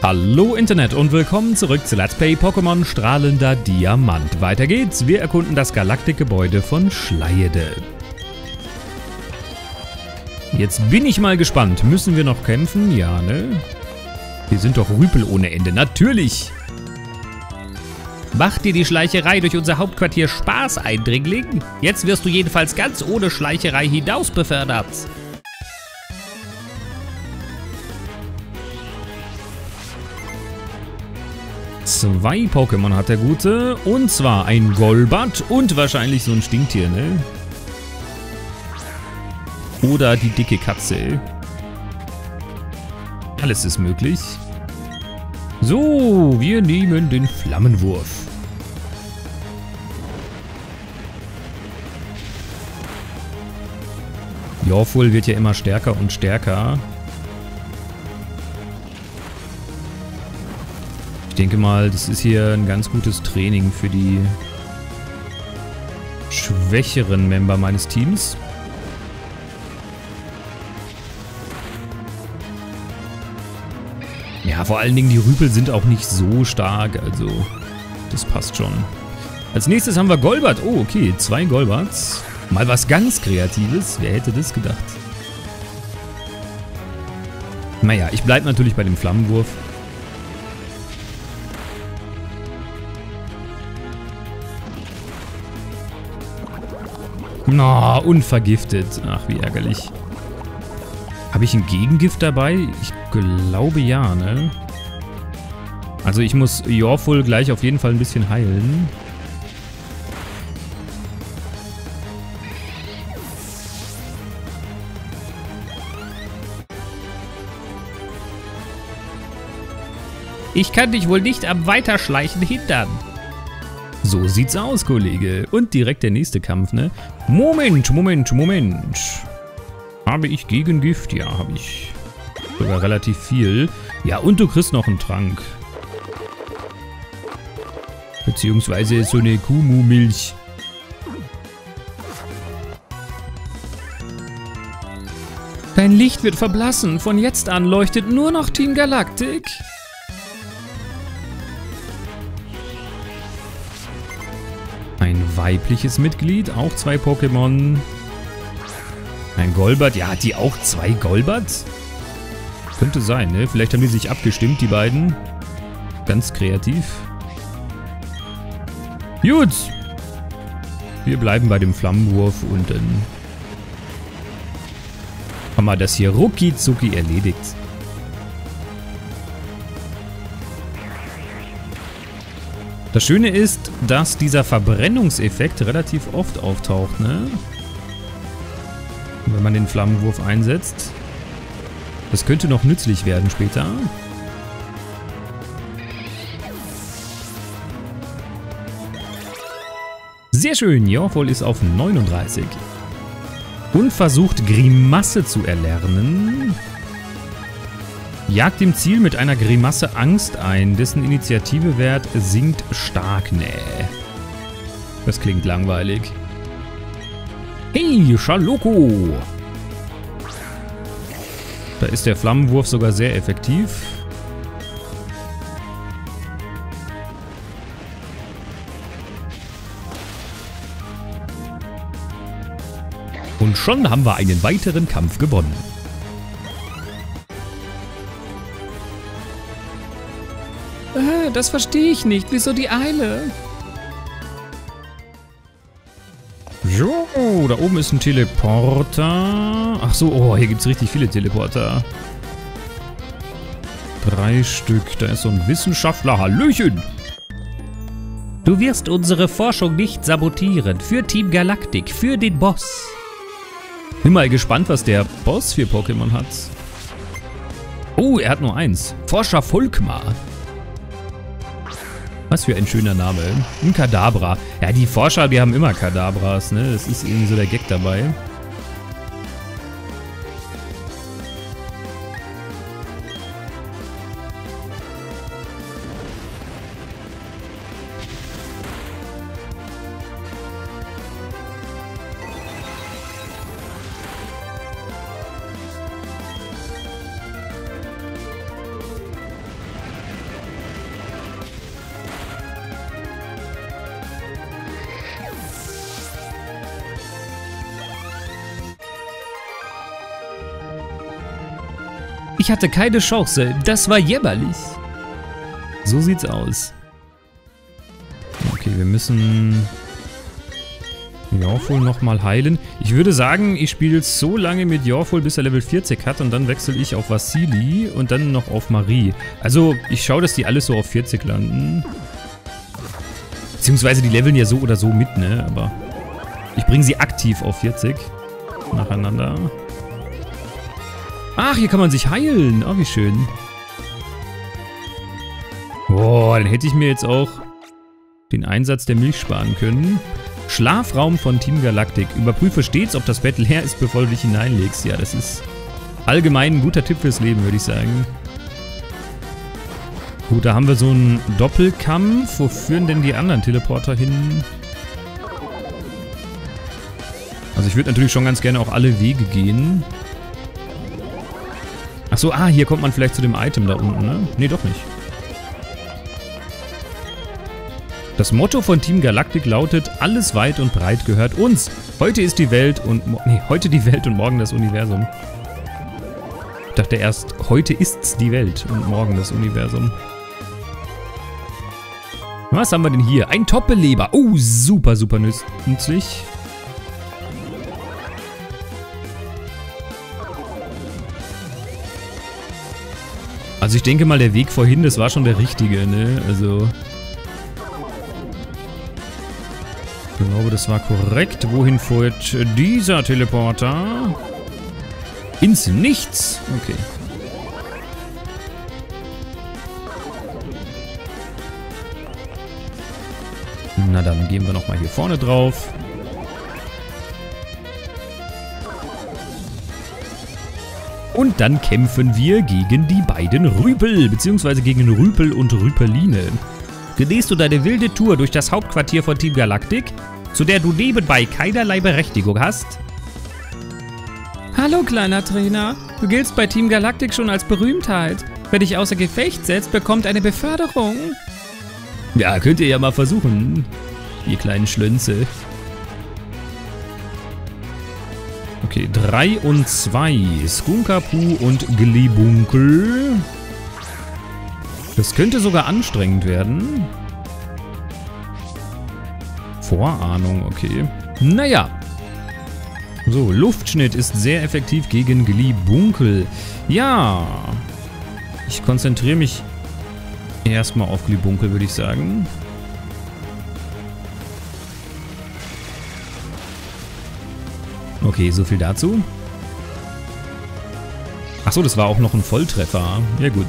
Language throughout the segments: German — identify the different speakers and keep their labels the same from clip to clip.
Speaker 1: Hallo Internet und willkommen zurück zu Let's Play Pokémon Strahlender Diamant. Weiter geht's, wir erkunden das Galaktikgebäude von Schleiede. Jetzt bin ich mal gespannt, müssen wir noch kämpfen? Ja, ne? Wir sind doch Rüpel ohne Ende, natürlich! Macht dir die Schleicherei durch unser Hauptquartier Spaß, Eindringling? Jetzt wirst du jedenfalls ganz ohne Schleicherei hinaus befördert. Zwei Pokémon hat der Gute. Und zwar ein Golbat und wahrscheinlich so ein Stinktier, ne? Oder die dicke Katze. Alles ist möglich. So, wir nehmen den Flammenwurf. Jorful wird ja immer stärker und stärker. Denke mal, das ist hier ein ganz gutes Training für die schwächeren Member meines Teams. Ja, vor allen Dingen die Rüpel sind auch nicht so stark, also das passt schon. Als nächstes haben wir Golbert. Oh, okay, zwei Golberts. Mal was ganz Kreatives. Wer hätte das gedacht? Naja, ich bleibe natürlich bei dem Flammenwurf. Na, no, unvergiftet. Ach, wie ärgerlich. Habe ich ein Gegengift dabei? Ich glaube ja, ne? Also ich muss Jorful gleich auf jeden Fall ein bisschen heilen. Ich kann dich wohl nicht am Weiterschleichen hindern. So sieht's aus, Kollege. Und direkt der nächste Kampf, ne? Moment, Moment, Moment. Habe ich Gegengift? Ja, habe ich. Sogar relativ viel. Ja, und du kriegst noch einen Trank. Beziehungsweise so eine Kumu-Milch. Dein Licht wird verblassen. Von jetzt an leuchtet nur noch Team Galactic. Weibliches Mitglied, auch zwei Pokémon. Ein Golbat, ja, hat die auch zwei Golbats? Könnte sein, ne? Vielleicht haben die sich abgestimmt, die beiden. Ganz kreativ. Gut. Wir bleiben bei dem Flammenwurf und dann haben wir das hier rucki zucki erledigt. Das Schöne ist, dass dieser Verbrennungseffekt relativ oft auftaucht, ne? Wenn man den Flammenwurf einsetzt. Das könnte noch nützlich werden später. Sehr schön, Jorfol ist auf 39. Und versucht Grimasse zu erlernen. Jagt dem Ziel mit einer Grimasse Angst ein, dessen Initiativewert sinkt stark. Nee. Das klingt langweilig. Hey, Schaloko! Da ist der Flammenwurf sogar sehr effektiv. Und schon haben wir einen weiteren Kampf gewonnen. Das verstehe ich nicht. Wieso die Eile? So, da oben ist ein Teleporter. Ach so, oh, hier gibt es richtig viele Teleporter. Drei Stück. Da ist so ein Wissenschaftler. Hallöchen! Du wirst unsere Forschung nicht sabotieren. Für Team Galactic, für den Boss. Bin mal gespannt, was der Boss für Pokémon hat. Oh, er hat nur eins. Forscher Volkmar. Was für ein schöner Name. Ein Kadabra. Ja, die Forscher, die haben immer Kadabras, ne? Das ist irgendwie so der Gag dabei. Ich hatte keine Chance. Das war jämmerlich. So sieht's aus. Okay, wir müssen Jorful nochmal heilen. Ich würde sagen, ich spiele so lange mit Jorful, bis er Level 40 hat und dann wechsle ich auf Vasili und dann noch auf Marie. Also, ich schaue, dass die alle so auf 40 landen. Beziehungsweise die leveln ja so oder so mit, ne? Aber ich bringe sie aktiv auf 40. Nacheinander. Ach, hier kann man sich heilen. Oh, wie schön. Boah, dann hätte ich mir jetzt auch den Einsatz der Milch sparen können. Schlafraum von Team Galactic. Überprüfe stets, ob das Bett leer ist, bevor du dich hineinlegst. Ja, das ist allgemein ein guter Tipp fürs Leben, würde ich sagen. Gut, da haben wir so einen Doppelkampf. Wo führen denn die anderen Teleporter hin? Also ich würde natürlich schon ganz gerne auch alle Wege gehen. Achso, ah, hier kommt man vielleicht zu dem Item da unten, ne? Nee, doch nicht. Das Motto von Team Galactic lautet, alles weit und breit gehört uns. Heute ist die Welt und... Nee, heute die Welt und morgen das Universum. Ich dachte erst, heute ist's die Welt und morgen das Universum. Was haben wir denn hier? Ein Top-Beleber. Oh, super, super nützlich. Also ich denke mal, der Weg vorhin, das war schon der richtige, ne? Also... Ich glaube, das war korrekt. Wohin führt dieser Teleporter? Ins Nichts. Okay. Na dann gehen wir nochmal hier vorne drauf. Und dann kämpfen wir gegen die beiden Rüpel, beziehungsweise gegen Rüpel und Rüpeline. Genießt du deine wilde Tour durch das Hauptquartier von Team Galactic, zu der du nebenbei keinerlei Berechtigung hast?
Speaker 2: Hallo, kleiner Trainer. Du giltst bei Team Galactic schon als Berühmtheit. Wer dich außer Gefecht setzt, bekommt eine Beförderung.
Speaker 1: Ja, könnt ihr ja mal versuchen, ihr kleinen Schlönze. Okay, 3 und 2. Skunkapu und Glibunkel. Das könnte sogar anstrengend werden. Vorahnung, okay. Naja. So, Luftschnitt ist sehr effektiv gegen Glibunkel. Ja. Ich konzentriere mich erstmal auf Glibunkel, würde ich sagen. Okay, so viel dazu. Achso, das war auch noch ein Volltreffer. Ja gut.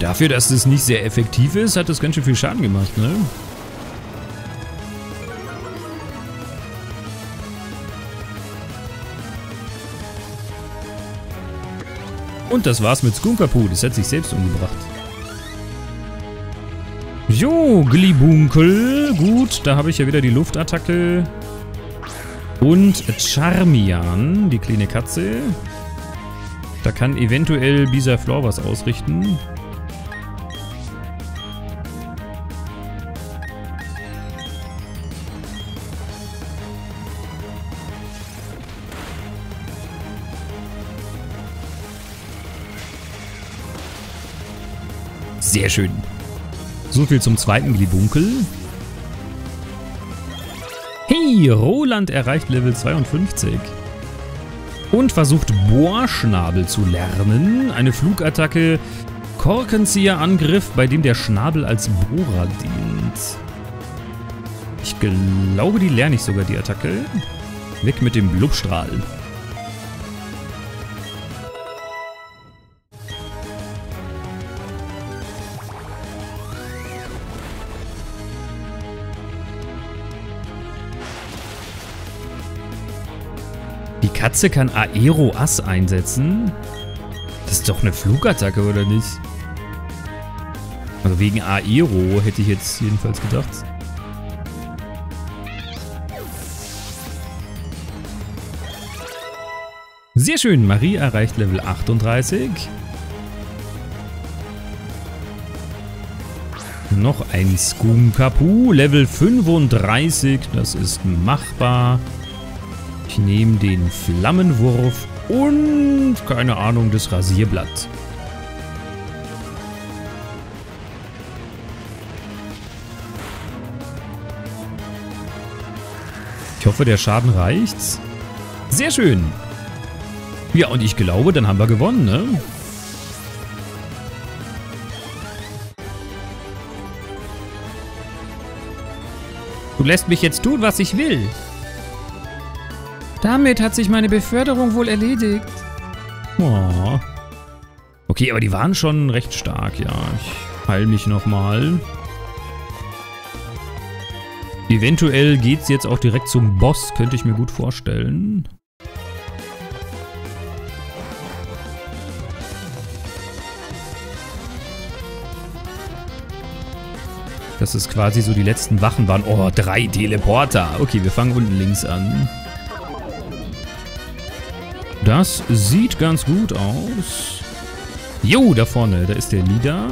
Speaker 1: Dafür, dass das nicht sehr effektiv ist, hat das ganz schön viel Schaden gemacht, ne? Und das war's mit Skunkapu, das hat sich selbst umgebracht. Jo, Glibunkel. Gut, da habe ich ja wieder die Luftattacke. Und Charmian, die kleine Katze. Da kann eventuell Bisaflor was ausrichten. Sehr schön. So viel zum zweiten Glibunkel. Hey, Roland erreicht Level 52. Und versucht Bohrschnabel zu lernen. Eine Flugattacke, Korkenzieher-Angriff, bei dem der Schnabel als Bohrer dient. Ich glaube, die lerne ich sogar, die Attacke. Weg mit dem Blubstrahl. Katze kann Aero-Ass einsetzen? Das ist doch eine Flugattacke, oder nicht? Also wegen Aero hätte ich jetzt jedenfalls gedacht. Sehr schön, Marie erreicht Level 38. Noch ein Skumkapu, Level 35, das ist machbar. Ich nehme den Flammenwurf und, keine Ahnung, das Rasierblatt. Ich hoffe, der Schaden reicht's. Sehr schön. Ja, und ich glaube, dann haben wir gewonnen, ne? Du lässt mich jetzt tun, was ich will.
Speaker 2: Damit hat sich meine Beförderung wohl erledigt.
Speaker 1: Oh. Okay, aber die waren schon recht stark, ja. Ich heil mich nochmal. Eventuell geht es jetzt auch direkt zum Boss, könnte ich mir gut vorstellen. Dass es quasi so die letzten Wachen waren. Oh, drei Teleporter. Okay, wir fangen unten links an. Das sieht ganz gut aus. Jo, da vorne, da ist der Leader.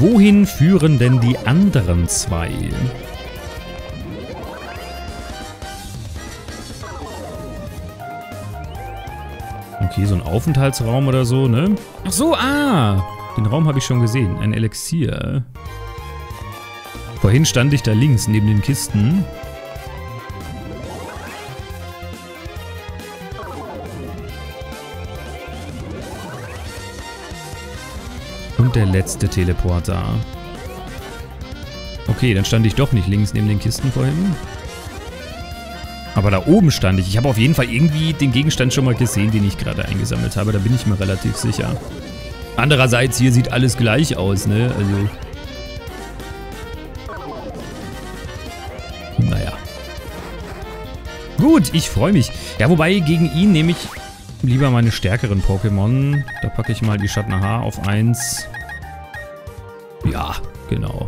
Speaker 1: Wohin führen denn die anderen zwei? Okay, so ein Aufenthaltsraum oder so, ne? Ach so, ah! Den Raum habe ich schon gesehen. Ein Elixier. Vorhin stand ich da links neben den Kisten. Und der letzte Teleporter. Okay, dann stand ich doch nicht links neben den Kisten vorhin. Aber da oben stand ich. Ich habe auf jeden Fall irgendwie den Gegenstand schon mal gesehen, den ich gerade eingesammelt habe. Da bin ich mir relativ sicher. Andererseits, hier sieht alles gleich aus, ne? Also... Naja. Gut, ich freue mich. Ja, wobei, gegen ihn nehme ich lieber meine stärkeren Pokémon. Da packe ich mal die Shatnahar auf 1. Genau.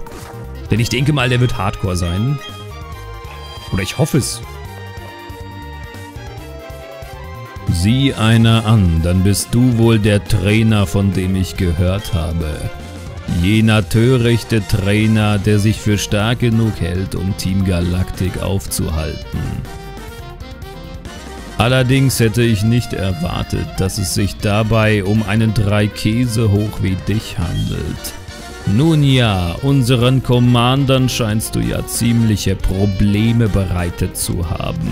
Speaker 1: Denn ich denke mal, der wird Hardcore sein. Oder ich hoffe es. Sieh einer an, dann bist du wohl der Trainer, von dem ich gehört habe. Jener törichte Trainer, der sich für stark genug hält, um Team Galactic aufzuhalten. Allerdings hätte ich nicht erwartet, dass es sich dabei um einen Dreikäse hoch wie dich handelt. Nun ja, unseren Commandern scheinst du ja ziemliche Probleme bereitet zu haben.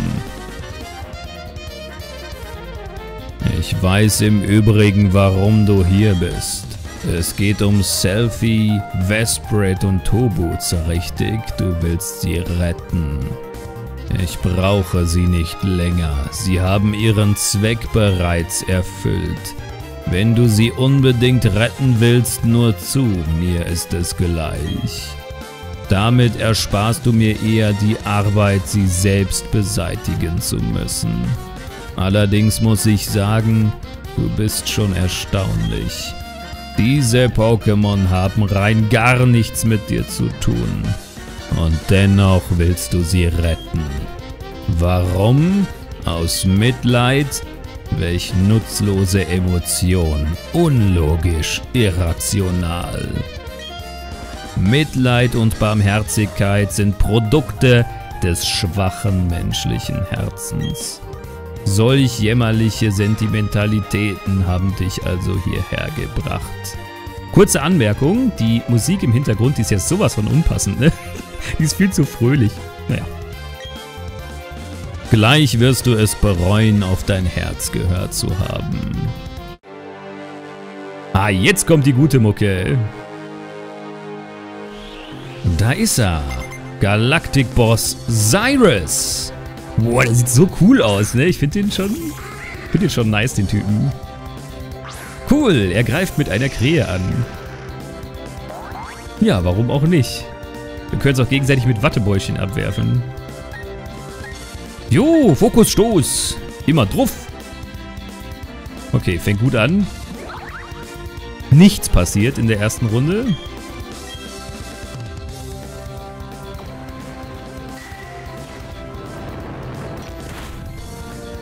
Speaker 1: Ich weiß im Übrigen, warum du hier bist. Es geht um Selfie, Vesprit und Tobuz, richtig? Du willst sie retten. Ich brauche sie nicht länger. Sie haben ihren Zweck bereits erfüllt. Wenn du sie unbedingt retten willst, nur zu, mir ist es gleich. Damit ersparst du mir eher die Arbeit, sie selbst beseitigen zu müssen. Allerdings muss ich sagen, du bist schon erstaunlich. Diese Pokémon haben rein gar nichts mit dir zu tun. Und dennoch willst du sie retten. Warum? Aus Mitleid? Welch nutzlose Emotion. Unlogisch, irrational. Mitleid und Barmherzigkeit sind Produkte des schwachen menschlichen Herzens. Solch jämmerliche Sentimentalitäten haben dich also hierher gebracht. Kurze Anmerkung, die Musik im Hintergrund, die ist ja sowas von unpassend, ne? Die ist viel zu fröhlich. Naja. Gleich wirst du es bereuen, auf dein Herz gehört zu haben. Ah, jetzt kommt die gute Mucke. Da ist er. Galactic Boss Cyrus. Boah, der sieht so cool aus, ne? Ich finde den schon. finde den schon nice, den Typen. Cool, er greift mit einer Krähe an. Ja, warum auch nicht? Wir können es auch gegenseitig mit Wattebäuschen abwerfen. Jo, Fokusstoß. Immer drauf. Okay, fängt gut an. Nichts passiert in der ersten Runde.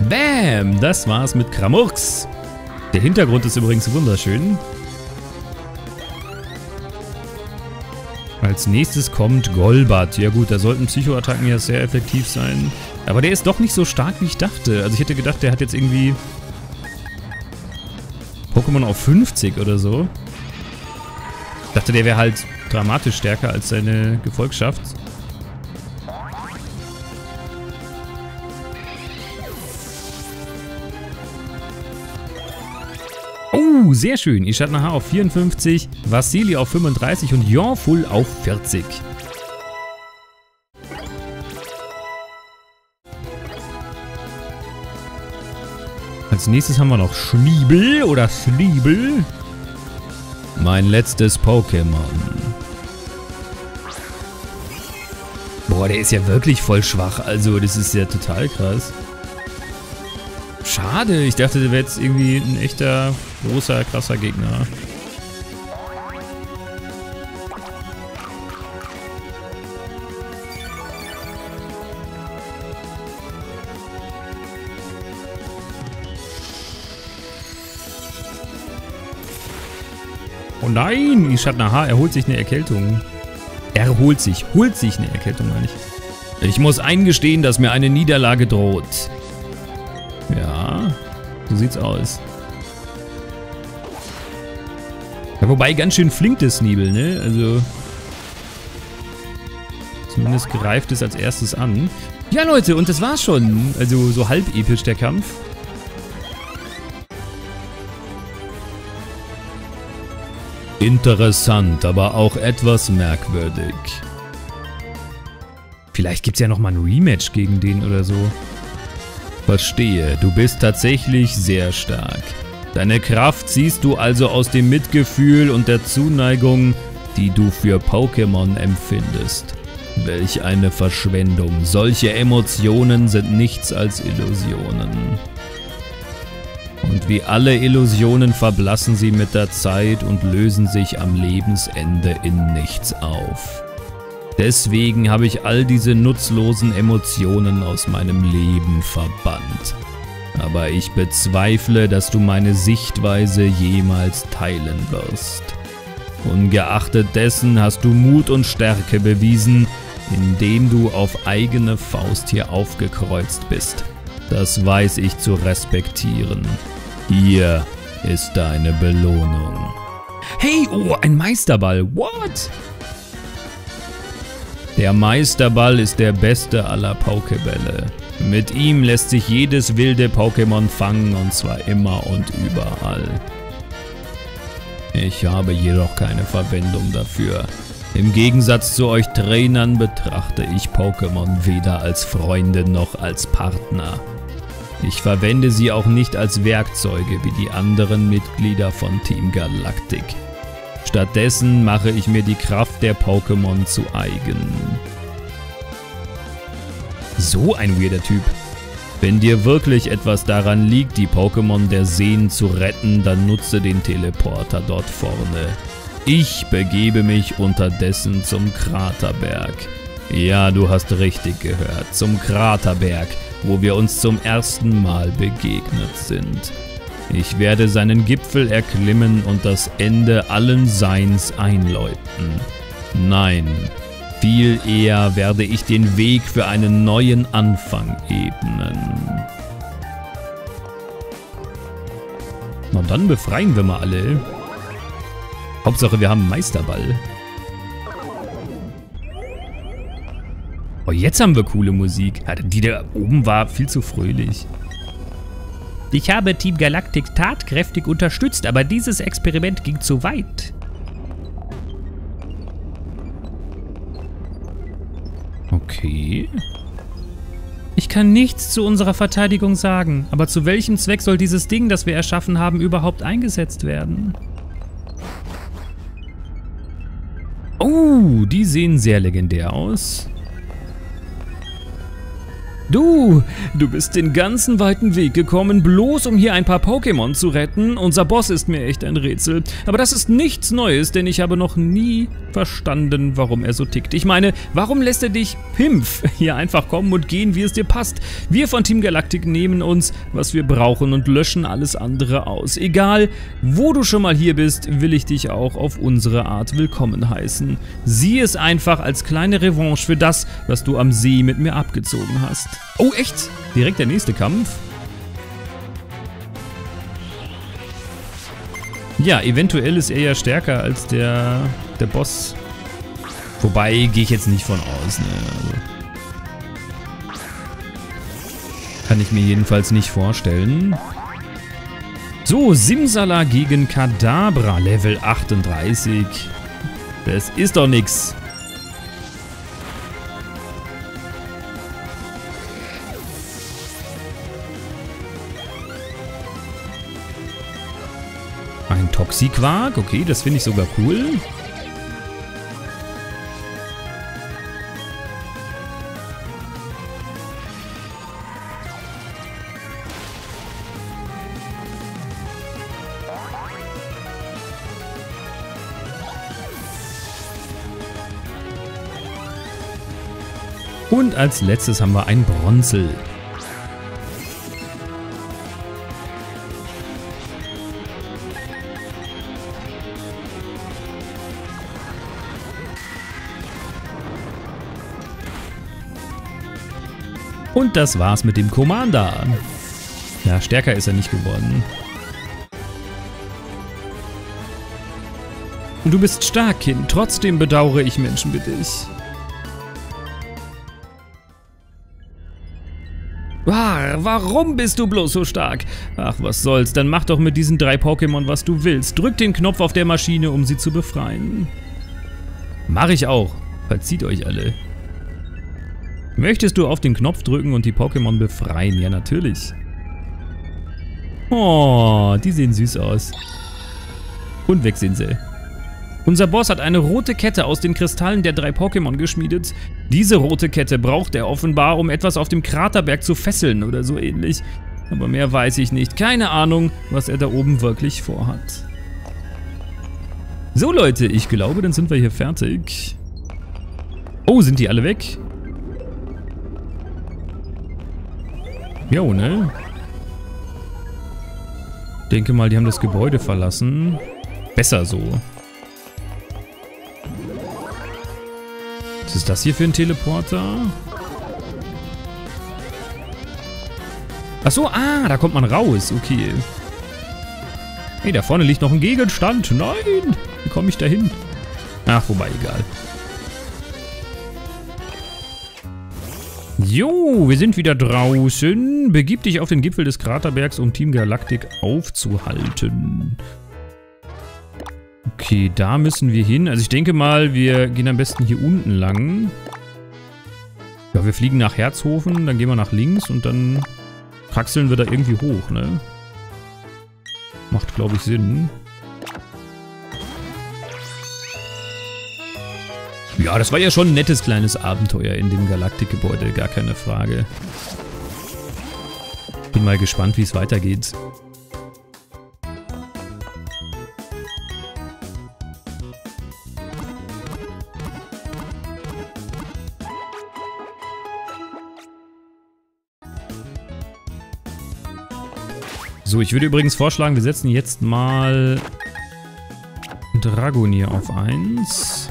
Speaker 1: Bam, das war's mit Kramurks. Der Hintergrund ist übrigens wunderschön. Als nächstes kommt Golbat. Ja gut, da sollten Psychoattacken ja sehr effektiv sein. Aber der ist doch nicht so stark, wie ich dachte. Also ich hätte gedacht, der hat jetzt irgendwie Pokémon auf 50 oder so. Ich dachte, der wäre halt dramatisch stärker als seine Gefolgschaft. Oh, sehr schön. Ishatnaha auf 54, Vasili auf 35 und Yorful auf 40. Als nächstes haben wir noch Schniebel oder Schniebel. Mein letztes Pokémon. Boah, der ist ja wirklich voll schwach. Also, das ist ja total krass. Schade, ich dachte, der wäre jetzt irgendwie ein echter, großer, krasser Gegner. Nein, Ishatnaha erholt sich eine Erkältung. Erholt sich, holt sich eine Erkältung, meine ich. Ich muss eingestehen, dass mir eine Niederlage droht. Ja, so sieht's aus. Ja, wobei ganz schön flink das Sneebel, ne? Also. Zumindest greift es als erstes an. Ja, Leute, und das war's schon. Also so halb episch der Kampf. Interessant, aber auch etwas merkwürdig. Vielleicht gibt's ja nochmal ein Rematch gegen den oder so. Verstehe, du bist tatsächlich sehr stark. Deine Kraft ziehst du also aus dem Mitgefühl und der Zuneigung, die du für Pokémon empfindest. Welch eine Verschwendung. Solche Emotionen sind nichts als Illusionen. Und wie alle Illusionen verblassen sie mit der Zeit und lösen sich am Lebensende in nichts auf. Deswegen habe ich all diese nutzlosen Emotionen aus meinem Leben verbannt. Aber ich bezweifle, dass du meine Sichtweise jemals teilen wirst. Ungeachtet dessen hast du Mut und Stärke bewiesen, indem du auf eigene Faust hier aufgekreuzt bist. Das weiß ich zu respektieren. Hier ist deine Belohnung. Hey, oh, ein Meisterball. What? Der Meisterball ist der beste aller Pokebälle. Mit ihm lässt sich jedes wilde Pokémon fangen und zwar immer und überall. Ich habe jedoch keine Verwendung dafür. Im Gegensatz zu euch Trainern betrachte ich Pokémon weder als Freunde noch als Partner. Ich verwende sie auch nicht als Werkzeuge wie die anderen Mitglieder von Team Galactic. Stattdessen mache ich mir die Kraft der Pokémon zu eigen. So ein weirder Typ. Wenn dir wirklich etwas daran liegt, die Pokémon der Seen zu retten, dann nutze den Teleporter dort vorne. Ich begebe mich unterdessen zum Kraterberg. Ja, du hast richtig gehört, zum Kraterberg, wo wir uns zum ersten Mal begegnet sind. Ich werde seinen Gipfel erklimmen und das Ende allen Seins einläuten. Nein, viel eher werde ich den Weg für einen neuen Anfang ebnen. Na dann befreien wir mal alle. Hauptsache wir haben Meisterball. Oh, jetzt haben wir coole Musik. Die da oben war viel zu fröhlich. Ich habe Team Galactic tatkräftig unterstützt, aber dieses Experiment ging zu weit. Okay. Ich kann nichts zu unserer Verteidigung sagen, aber zu welchem Zweck soll dieses Ding, das wir erschaffen haben, überhaupt eingesetzt werden? Oh, die sehen sehr legendär aus. Du, du bist den ganzen weiten Weg gekommen, bloß um hier ein paar Pokémon zu retten. Unser Boss ist mir echt ein Rätsel. Aber das ist nichts Neues, denn ich habe noch nie verstanden, warum er so tickt. Ich meine, warum lässt er dich, Pimpf, hier einfach kommen und gehen, wie es dir passt? Wir von Team Galactic nehmen uns, was wir brauchen und löschen alles andere aus. Egal, wo du schon mal hier bist, will ich dich auch auf unsere Art willkommen heißen. Sieh es einfach als kleine Revanche für das, was du am See mit mir abgezogen hast. Oh, echt? Direkt der nächste Kampf. Ja, eventuell ist er ja stärker als der, der Boss. Wobei, gehe ich jetzt nicht von aus. Ne? Also, kann ich mir jedenfalls nicht vorstellen. So, Simsala gegen Kadabra, Level 38. Das ist doch nix. Toxiquark, okay, das finde ich sogar cool. Und als letztes haben wir ein Bronzel. Und das war's mit dem Commander. Ja, stärker ist er nicht geworden. Du bist stark, Kind. Trotzdem bedauere ich Menschen wie dich. Warum bist du bloß so stark? Ach, was soll's, dann mach doch mit diesen drei Pokémon, was du willst. Drück den Knopf auf der Maschine, um sie zu befreien. Mach ich auch. Verzieht euch alle. Möchtest du auf den Knopf drücken und die Pokémon befreien? Ja, natürlich. Oh, die sehen süß aus. Und weg sind sie. Unser Boss hat eine rote Kette aus den Kristallen der drei Pokémon geschmiedet. Diese rote Kette braucht er offenbar, um etwas auf dem Kraterberg zu fesseln oder so ähnlich. Aber mehr weiß ich nicht. Keine Ahnung, was er da oben wirklich vorhat. So Leute, ich glaube, dann sind wir hier fertig. Oh, sind die alle weg? Jo, ne? Denke mal, die haben das Gebäude verlassen. Besser so. Was ist das hier für ein Teleporter? Ach so, ah, da kommt man raus. Okay. Hey, da vorne liegt noch ein Gegenstand. Nein, wie komme ich da hin? Ach, wobei, egal. Jo, wir sind wieder draußen. Begib dich auf den Gipfel des Kraterbergs, um Team Galactic aufzuhalten. Okay, da müssen wir hin. Also ich denke mal, wir gehen am besten hier unten lang. Ja, wir fliegen nach Herzhofen, dann gehen wir nach links und dann kraxeln wir da irgendwie hoch, ne? Macht, glaube ich, Sinn. Ja, das war ja schon ein nettes kleines Abenteuer in dem Galaktikgebäude, gar keine Frage. Bin mal gespannt, wie es weitergeht. So, ich würde übrigens vorschlagen, wir setzen jetzt mal Dragonier auf 1.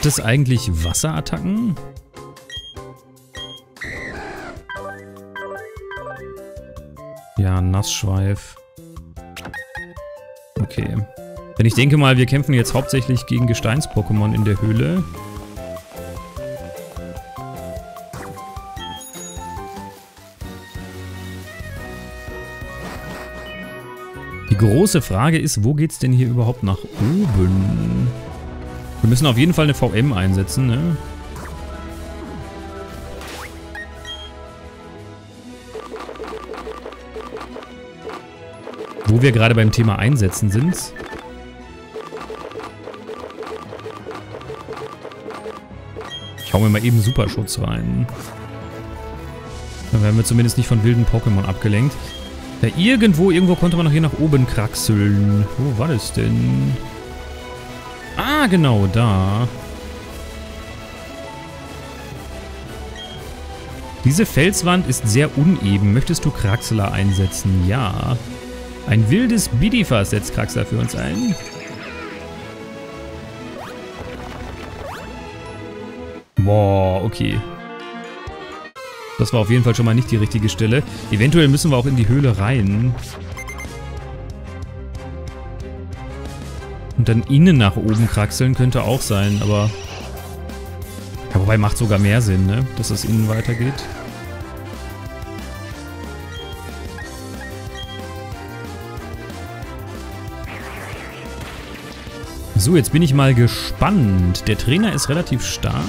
Speaker 1: Hat es eigentlich Wasserattacken? Ja, Nassschweif. Okay. Denn ich denke mal, wir kämpfen jetzt hauptsächlich gegen Gesteins-Pokémon in der Höhle. Die große Frage ist, wo geht's denn hier überhaupt nach oben? Wir müssen auf jeden Fall eine VM einsetzen, ne? Wo wir gerade beim Thema Einsetzen sind. Ich hau mir mal eben Superschutz rein. Dann werden wir zumindest nicht von wilden Pokémon abgelenkt. Da irgendwo, irgendwo konnte man noch hier nach oben kraxeln. Wo war das denn? Genau, da. Diese Felswand ist sehr uneben. Möchtest du Kraxler einsetzen? Ja. Ein wildes Bidifas setzt Kraxler für uns ein. Boah, okay. Das war auf jeden Fall schon mal nicht die richtige Stelle. Eventuell müssen wir auch in die Höhle rein. Und dann innen nach oben kraxeln könnte auch sein, aber... Ja, wobei macht sogar mehr Sinn, ne? Dass es innen weitergeht. So, jetzt bin ich mal gespannt. Der Trainer ist relativ stark.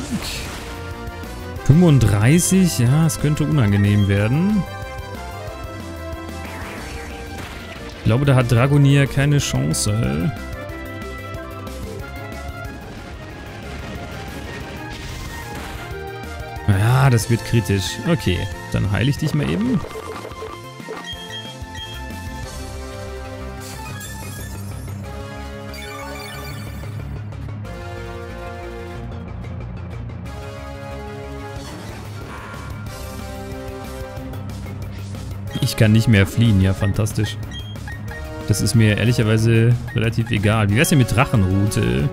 Speaker 1: 35, ja, es könnte unangenehm werden. Ich glaube, da hat Dragonier keine Chance. Das wird kritisch. Okay, dann heile ich dich mal eben. Ich kann nicht mehr fliehen, ja, fantastisch. Das ist mir ehrlicherweise relativ egal. Wie wär's denn mit Drachenroute?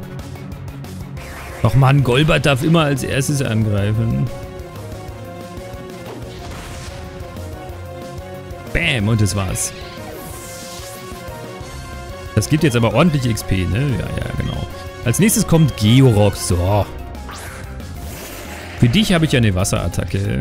Speaker 1: Ach man, Golbert darf immer als erstes angreifen. Bam, und das war's. Das gibt jetzt aber ordentlich XP, ne? Ja, ja, genau. Als nächstes kommt Georox. So. Für dich habe ich eine Wasserattacke.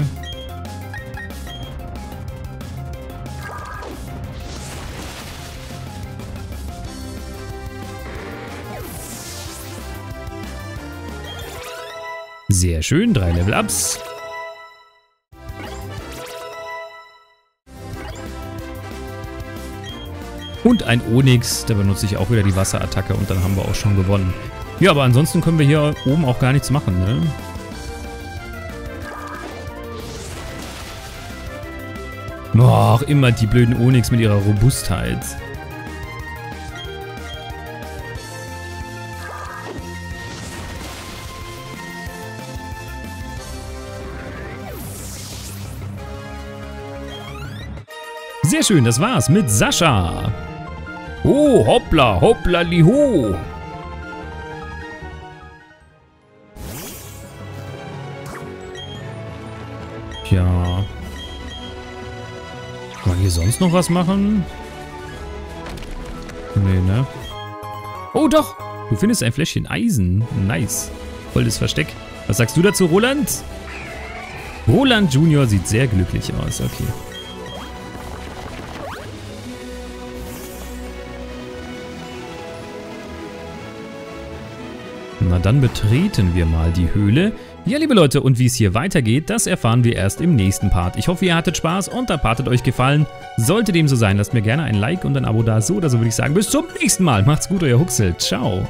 Speaker 1: Sehr schön, drei Level-Ups. Und ein Onyx, da benutze ich auch wieder die Wasserattacke und dann haben wir auch schon gewonnen. Ja, aber ansonsten können wir hier oben auch gar nichts machen, ne? Och, immer die blöden Onyx mit ihrer Robustheit. Sehr schön, das war's mit Sascha. Oh, hoppla, hoppla, liho. Tja. Kann man hier sonst noch was machen? Nee, ne? Oh, doch. Du findest ein Fläschchen Eisen. Nice. Volles Versteck. Was sagst du dazu, Roland? Roland Junior sieht sehr glücklich aus. Okay. Na dann betreten wir mal die Höhle. Ja, liebe Leute, und wie es hier weitergeht, das erfahren wir erst im nächsten Part. Ich hoffe, ihr hattet Spaß und der Part hat euch gefallen. Sollte dem so sein, lasst mir gerne ein Like und ein Abo da. So oder so würde ich sagen, bis zum nächsten Mal. Macht's gut, euer Huxel. Ciao.